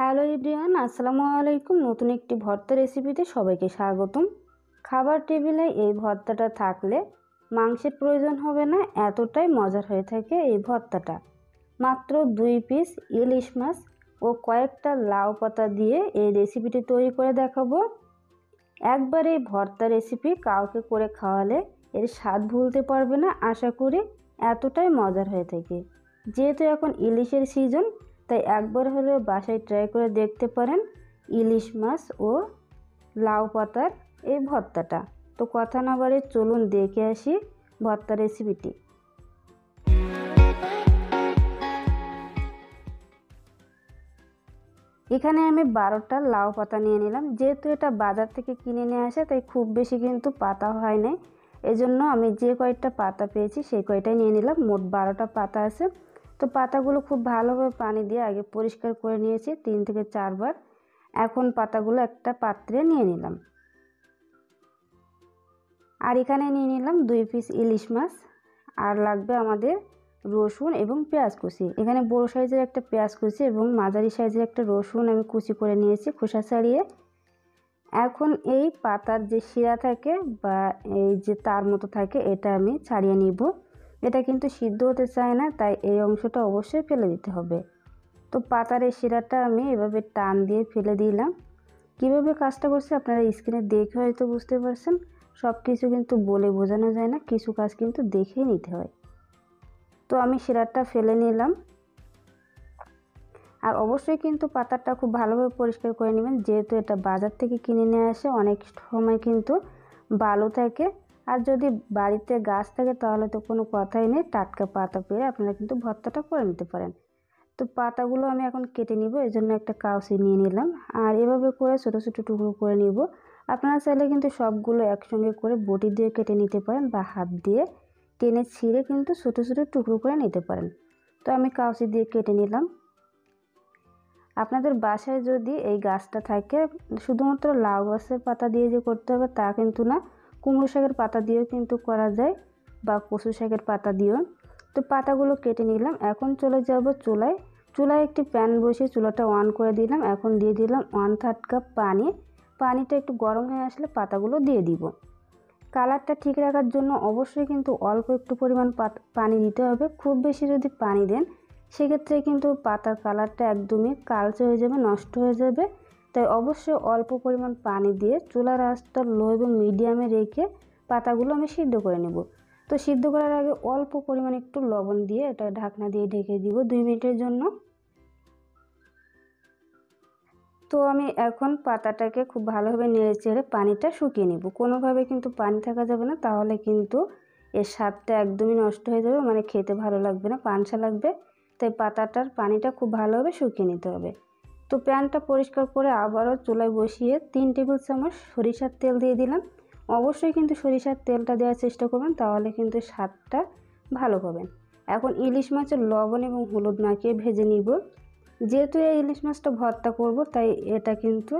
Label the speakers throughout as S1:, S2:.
S1: Hello ইব্রিয়ান আসসালামু আলাইকুম। নতুন একটি ভর্তা রেসিপিতে সবাইকে স্বাগতম। খাবার টেবিলে এই ভর্তাটা থাকলে মাংসের প্রয়োজন হবে না, এতটাই মজার হয়ে থাকে এই ভর্তাটা। মাত্র দুই পিস ইলিশ মাছ ও কয়েকটা লাউ পাতা দিয়ে এই রেসিপিটি তৈরি করে দেখাবো। একবার এই ভর্তা রেসিপি কাউকে করে খাওয়ালে এর স্বাদ ভুলতে পারবে না, আশা করি এতটাই মজার হয়ে থাকে। যেহেতু এখন ইলিশের সিজন তাই একবার হলেও বাসায় ট্রাই করে দেখতে পারেন ইলিশ মাছ ও লাউ পাতার এই ভর্তাটা। তো কথা না বাড়ে চলুন দেখে আসি ভর্তা রেসিপিটি এখানে আমি বারোটা লাউ পাতা নিয়ে নিলাম। যেহেতু এটা বাজার থেকে কিনে নিয়ে আসে, তাই খুব বেশি কিন্তু পাতা হয় নাই। এজন্য আমি যে কয়েকটা পাতা পেয়েছি, সেই কয়টাই নিয়ে নিলাম। মোট বারোটা পাতা আছে। তো পাতাগুলো খুব ভালোভাবে পানি দিয়ে আগে পরিষ্কার করে নিয়েছি তিন থেকে চারবার। এখন পাতাগুলো একটা পাত্রে নিয়ে নিলাম। আর এখানে নিয়ে নিলাম দুই পিস ইলিশ মাছ আর লাগবে আমাদের রসুন এবং পেঁয়াজ কুচি। এখানে বড় সাইজের একটা পেঁয়াজ কুচি এবং মাঝারি সাইজের একটা রসুন আমি কুচি করে নিয়েছি খোসা ছাড়িয়ে। এখন এই পাতার যে শিরা থাকে বা এই যে তার মতো থাকে, এটা আমি ছাড়িয়ে নিব। এটা কিন্তু সিদ্ধ হতে চায় না, তাই এই অংশটা অবশ্যই ফেলে দিতে হবে। তো পাতার এই শিরাটা আমি এভাবে টান দিয়ে ফেলে দিলাম। কীভাবে কাজটা করছে আপনারা স্ক্রিনে দেখে হয়তো বুঝতে পারছেন। সব কিছু কিন্তু বলে বোঝানো যায় না, কিছু কাজ কিন্তু দেখেই নিতে হয়। তো আমি শিরাটা ফেলে নিলাম। আর অবশ্যই কিন্তু পাতাটা খুব ভালোভাবে পরিষ্কার করে নেবেন, যেহেতু এটা বাজার থেকে কিনে নিয়ে আসে, অনেক সময় কিন্তু বালু থাকে। আর যদি বাড়িতে গাছ থাকে তাহলে তো কোনো কথাই নেই। টাটকা পাতা পেয়ে আপনারা কিন্তু ভর্তাটা করে নিতে পারেন। তো পাতাগুলো আমি এখন কেটে নিব, এই জন্য একটা কাউসি নিয়ে নিলাম। আর এভাবে করে ছোটো ছোটো টুকরো করে নিব। আপনারা চাইলে কিন্তু সবগুলো একসঙ্গে করে বটি দিয়ে কেটে নিতে পারেন বা হাত দিয়ে। টেনে ছিঁড়ে কিন্তু ছোটো ছোটো টুকরো করে নিতে পারেন। তো আমি কাউসি দিয়ে কেটে নিলাম। আপনাদের বাসায় যদি এই গাছটা থাকে, শুধুমাত্র লাউ গাছের পাতা দিয়ে যে করতে হবে তা কিন্তু না। কুমড়ো শাকের পাতা দিয়েও কিন্তু করা যায় বা কচু শাকের পাতা দিয়েও। তো পাতাগুলো কেটে নিলাম। এখন চলে যাব চুলায়। চুলায় একটি প্যান বসিয়ে চুলাটা অন করে দিলাম। এখন দিয়ে দিলাম ওয়ান থার্ড কাপ পানি। পানিটা একটু গরম হয়ে আসলে পাতাগুলো দিয়ে দিব। কালারটা ঠিক রাখার জন্য অবশ্যই কিন্তু অল্প একটু পরিমাণ পানি দিতে হবে। খুব বেশি যদি পানি দেন, সেক্ষেত্রে কিন্তু পাতার কালারটা একদমই কালচে হয়ে যাবে, নষ্ট হয়ে যাবে। তাই অবশ্যই অল্প পরিমাণ পানি দিয়ে চুলার আঁচটা লো এবং মিডিয়ামে রেখে পাতাগুলো আমি সিদ্ধ করে নেব। তো সিদ্ধ করার আগে অল্প পরিমাণ একটু লবণ দিয়ে এটা ঢাকনা দিয়ে ঢেকে দিব দুই মিনিটের জন্য। তো আমি এখন পাতাটাকে খুব ভালোভাবে নেড়ে চেড়ে পানিটা শুকিয়ে নেব। কোনোভাবে কিন্তু পানি থাকা যাবে না, তাহলে কিন্তু এর স্বাদটা একদমই নষ্ট হয়ে যাবে মানে খেতে ভালো লাগবে না, পানসা লাগবে। তাই পাতাটার পানিটা খুব ভালোভাবে শুকিয়ে নিতে হবে। তো প্যানটা পরিষ্কার করে আবারও চুলায় বসিয়ে তিন টেবিল চামচ সরিষার তেল দিয়ে দিলাম। অবশ্যই কিন্তু সরিষার তেলটা দেওয়ার চেষ্টা করবেন, তাহলে কিন্তু স্বাদটা ভালো পাবেন। এখন ইলিশ মাছের লবণ এবং হলুদ মাখিয়ে ভেজে নিব। যেহেতু এই ইলিশ মাছটা ভর্তা করব, তাই এটা কিন্তু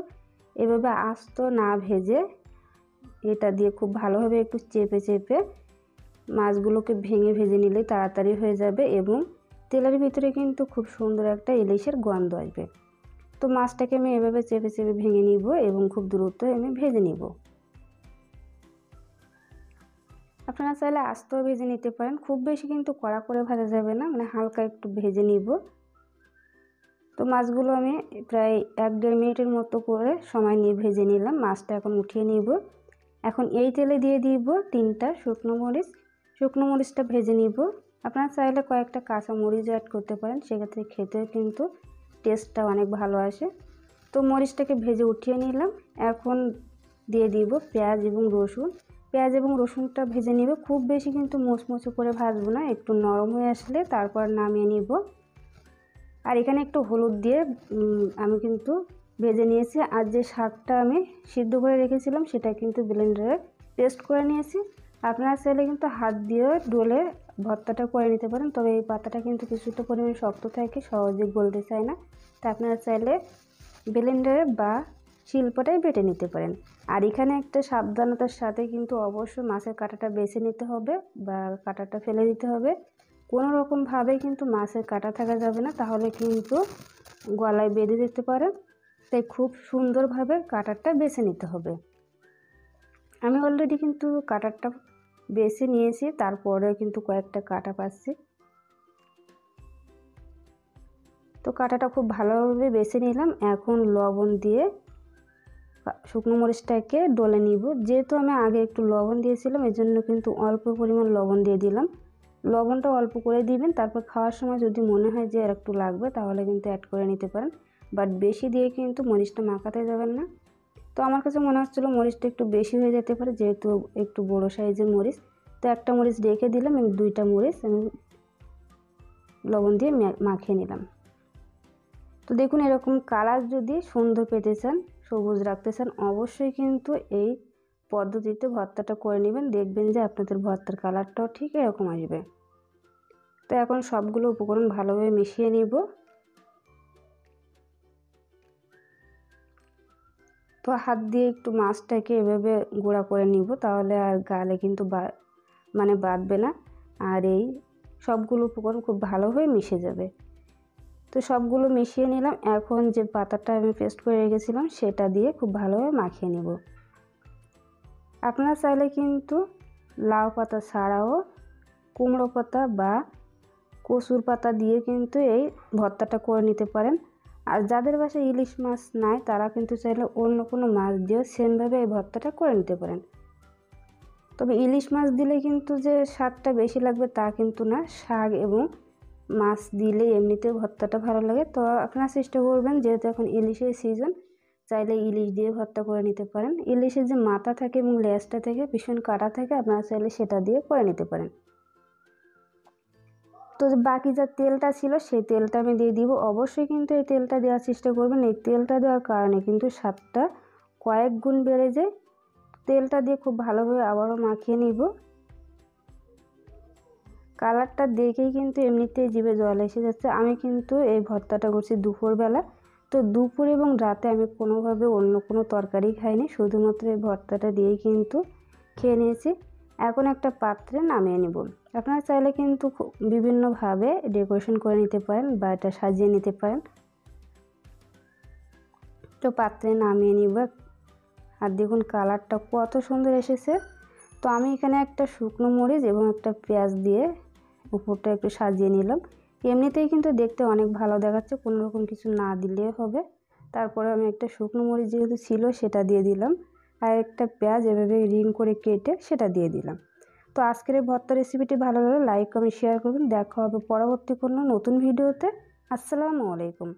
S1: এভাবে আস্ত না ভেজে এটা দিয়ে খুব ভালোভাবে একটু চেপে চেপে মাছগুলোকে ভেঙে ভেজে নিলে তাড়াতাড়ি হয়ে যাবে এবং তেলের ভিতরে কিন্তু খুব সুন্দর একটা ইলিশের গন্ধ আসবে। তো মাছটাকে আমি এভাবে চেপে চেপে ভেঙে নিব এবং খুব দ্রুত আমি ভেজে নিব। আপনারা চাইলে আস্তেও ভেজে নিতে পারেন, খুব বেশি কিন্তু কড়া করে ভাজা যাবে না মানে হালকা একটু ভেজে নিব। তো মাছগুলো আমি প্রায় এক দেড় মিনিটের মতো করে সময় নিয়ে ভেজে নিলাম, মাছটা এখন উঠিয়ে নিব। এখন এই তেলে দিয়ে দিব তিনটা শুকনো মরিচ, শুকনো মরিচটা ভেজে নিব। আপনারা চাইলে কয়েকটা কাঁচা মরিচ অ্যাড করতে পারেন, সেক্ষেত্রে খেতেও কিন্তু টেস্টটা অনেক ভালো আসে। তো মরিচটাকে ভেজে উঠিয়ে নিলাম। এখন দিয়ে দিব পেঁয়াজ এবং রসুন। পেঁয়াজ এবং রসুনটা ভেজে নিব। খুব বেশি কিন্তু মোচমোচো করে ভাজবো না, একটু নরম হয়ে আসলে তারপর নামিয়ে নিব। আর এখানে একটু হলুদ দিয়ে আমি কিন্তু ভেজে নিয়েছি। আর যে শাকটা আমি সিদ্ধ করে রেখেছিলাম, সেটা কিন্তু ব্লেন্ডারে পেস্ট করে নিয়েছি। আপনারা চাইলে কিন্তু হাত দিয়ে ডলে ভর্তাটা করে নিতে পারেন। তবে এই পাতাটা কিন্তু কিছুটা পরিমাণ শক্ত থাকে, সহজে গলতে চায় না। তা আপনারা চাইলে ব্লেন্ডারে বা শিল্পটাই বেটে নিতে পারেন। আর এখানে একটা সাবধানতার সাথে কিন্তু অবশ্যই মাছের কাঁটাটা বেছে নিতে হবে বা কাঁটাটা ফেলে দিতে হবে। কোনো রকমভাবে কিন্তু মাছের কাটা থাকা যাবে না, তাহলে কিন্তু গলায় বেঁধে দিতে পারেন। তাই খুব সুন্দরভাবে কাটারটা বেছে নিতে হবে। আমি অলরেডি কিন্তু কাটারটা বেছে নিয়েছি তারপরে কিন্তু কয়েকটা কাটা পাচ্ছি। তো কাটাটা খুব ভালোভাবে বেছে নিলাম। এখন লবণ দিয়ে শুকনো মরিচটাকে ডলে নিব। যেহেতু আমি আগে একটু লবণ দিয়েছিলাম এই জন্য কিন্তু অল্প পরিমাণ লবণ দিয়ে দিলাম। লবণটা অল্প করে দিবেন, তারপর খাওয়ার সময় যদি মনে হয় যে আর একটু লাগবে, তাহলে কিন্তু অ্যাড করে নিতে পারেন। বাট বেশি দিয়ে কিন্তু মরিচটা মাখাতে যাবেন না। তো আমার কাছে মনে হচ্ছিল মরিচটা একটু বেশি হয়ে যেতে পারে, যেহেতু একটু বড় সাইজের মরিচ। তো একটা মরিচ রেখে দিলাম এবং দুইটা মরিচ আমি লবণ দিয়ে মাখিয়ে নিলাম। তো দেখুন এরকম কালার যদি সুন্দর পেতে চান, সবুজ রাখতে চান, অবশ্যই কিন্তু এই পদ্ধতিতে ভর্তাটা করে নেবেন। দেখবেন যে আপনাদের ভর্তার কালারটাও ঠিক এরকম আসবে। তো এখন সবগুলো উপকরণ ভালোভাবে মিশিয়ে নিব। তো হাত দিয়ে একটু মাছটাকে এভাবে গুঁড়া করে নিব, তাহলে আর গালে কিন্তু মানে বাঁধবে না। আর এই সবগুলো উপকরণ খুব ভালোভাবে মিশে যাবে। তো সবগুলো মিশিয়ে নিলাম। এখন যে পাতাটা আমি পেস্ট করে রেখেছিলাম, সেটা দিয়ে খুব ভালোভাবে মাখিয়ে নেব। আপনারা চাইলে কিন্তু লাউ পাতা ছাড়াও কুমড়ো পাতা বা কচুর পাতা দিয়ে কিন্তু এই ভর্তাটা করে নিতে পারেন। আর যাদের বাসায় ইলিশ মাছ নাই, তারা কিন্তু চাইলে অন্য কোনো মাছ দিয়েও সেমভাবে এই ভর্তাটা করে নিতে পারেন। তবে ইলিশ মাছ দিলে কিন্তু যে স্বাদটা বেশি লাগবে তা কিন্তু না। শাক এবং মাছ দিলে এমনিতে ভর্তাটা ভালো লাগে। তো আপনারা চেষ্টা করবেন, যেহেতু এখন ইলিশের সিজন চাইলে ইলিশ দিয়ে ভর্তা করে নিতে পারেন। ইলিশের যে মাথা থাকে এবং লেজটা থেকে, ভীষণ কাটা থাকে, আপনারা চাইলে সেটা দিয়ে করে নিতে পারেন। তো বাকি যা তেলটা ছিল সেই তেলটা আমি দিয়ে দিব। অবশ্যই কিন্তু এই তেলটা দেওয়ার চেষ্টা করবেন। এই তেলটা দেওয়ার কারণে কিন্তু স্বাদটা কয়েক গুণ বেড়ে যায়। তেলটা দিয়ে খুব ভালোভাবে আবারও মাখিয়ে নিব। কালারটা দেখেই কিন্তু এমনিতেই জিভে জল এসে যাচ্ছে। আমি কিন্তু এই ভর্তাটা করছি দুপুরবেলা। তো দুপুর এবং রাতে আমি কোনোভাবে অন্য কোনো তরকারি খাইনি। শুধুমাত্র এই ভর্তাটা দিয়েই কিন্তু খেয়ে নিয়েছি। এখন একটা পাত্রে নামিয়ে নেব। আপনারা চাইলে কিন্তু বিভিন্নভাবে ডেকোরেশন করে নিতে পারেন বা এটা সাজিয়ে নিতে পারেন। তো পাত্রে নামিয়ে নিব। আর দেখুন কালারটা কত সুন্দর এসেছে। তো আমি এখানে একটা শুকনো মরিচ এবং একটা পেঁয়াজ দিয়ে উপরটা একটু সাজিয়ে নিলাম। এমনিতেই কিন্তু দেখতে অনেক ভালো দেখাচ্ছে, কোনো রকম কিছু না দিলেও হবে। তারপরে আমি একটা শুকনো মরিচ যেহেতু ছিল সেটা দিয়ে দিলাম। আর একটা পেঁয়াজ এভাবে রিং করে কেটে সেটা দিয়ে দিলাম। তো আজকের এই ভর্তা রেসিপিটি ভালো লাগলে লাইক কমেন্ট শেয়ার করবেন। দেখা হবে পরবর্তী কোনো নতুন ভিডিওতে আসসালামু আলাইকুম।